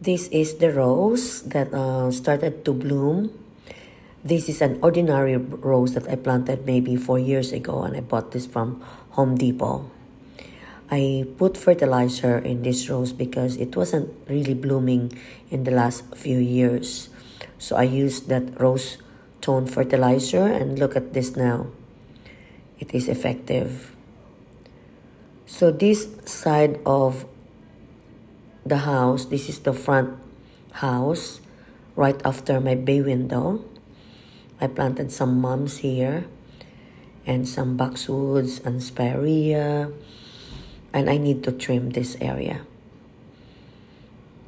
This is the rose that uh, started to bloom. This is an ordinary rose that I planted maybe four years ago and I bought this from Home Depot. I put fertilizer in this rose because it wasn't really blooming in the last few years. So I used that rose tone fertilizer and look at this now. It is effective. So this side of the house, this is the front house right after my bay window. I planted some mums here and some boxwoods and spirea and I need to trim this area.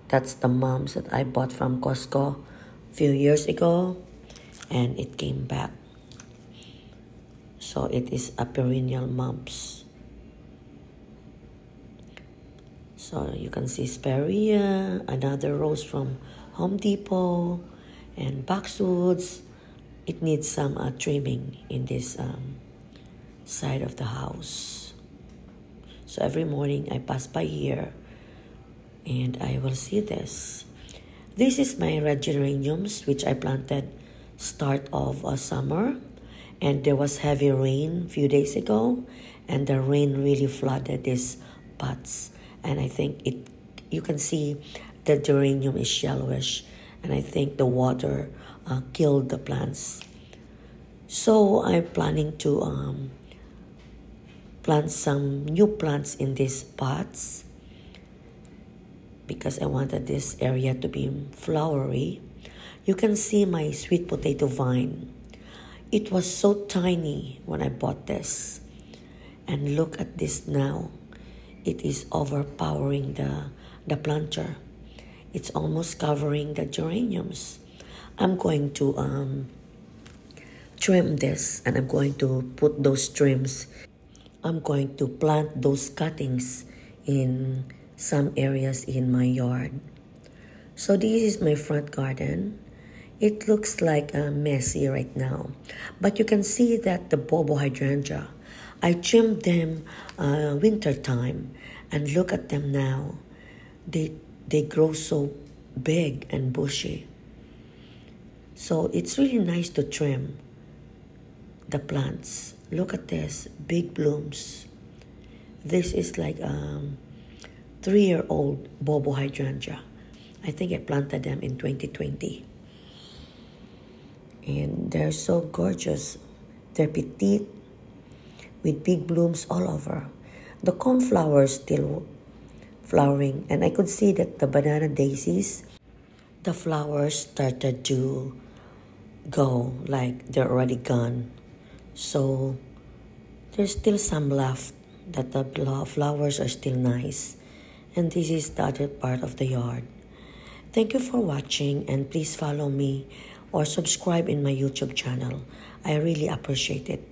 That's the mums that I bought from Costco a few years ago and it came back. So it is a perennial mums. So you can see Spirea, another rose from Home Depot, and boxwoods. It needs some uh, trimming in this um, side of the house. So every morning I pass by here and I will see this. This is my red geraniums which I planted start of uh, summer and there was heavy rain a few days ago and the rain really flooded these pots and I think it you can see the geranium is yellowish and I think the water uh, killed the plants. So I'm planning to um, plant some new plants in these pots because I wanted this area to be flowery. You can see my sweet potato vine. It was so tiny when I bought this. And look at this now it is overpowering the, the planter. It's almost covering the geraniums. I'm going to um, trim this and I'm going to put those trims. I'm going to plant those cuttings in some areas in my yard. So this is my front garden. It looks like uh, messy right now, but you can see that the bobo hydrangea I trimmed them uh, winter time and look at them now. They, they grow so big and bushy. So it's really nice to trim the plants. Look at this, big blooms. This is like um, three-year-old Bobo hydrangea. I think I planted them in 2020. And they're so gorgeous. They're petite with big blooms all over. The cornflowers still flowering, and I could see that the banana daisies, the flowers started to go, like they're already gone. So there's still some left that the flowers are still nice. And this is the other part of the yard. Thank you for watching and please follow me or subscribe in my YouTube channel. I really appreciate it.